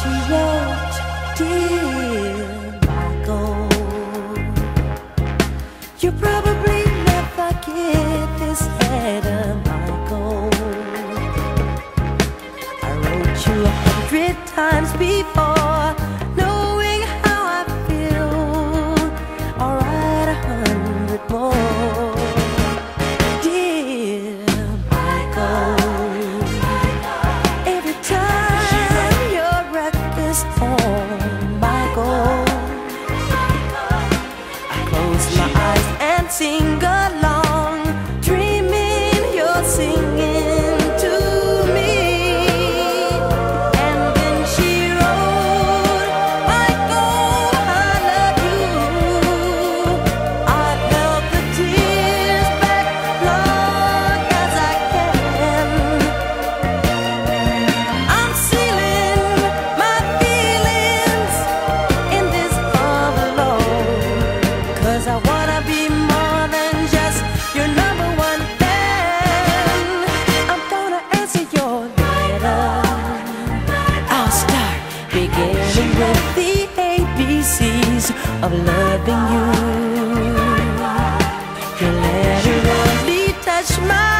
she wrote, Dear Michael, you probably never get this letter, Michael. I wrote you a hundred times before. close my eyes and sing with the ABCs of loving you. Your letter only touched my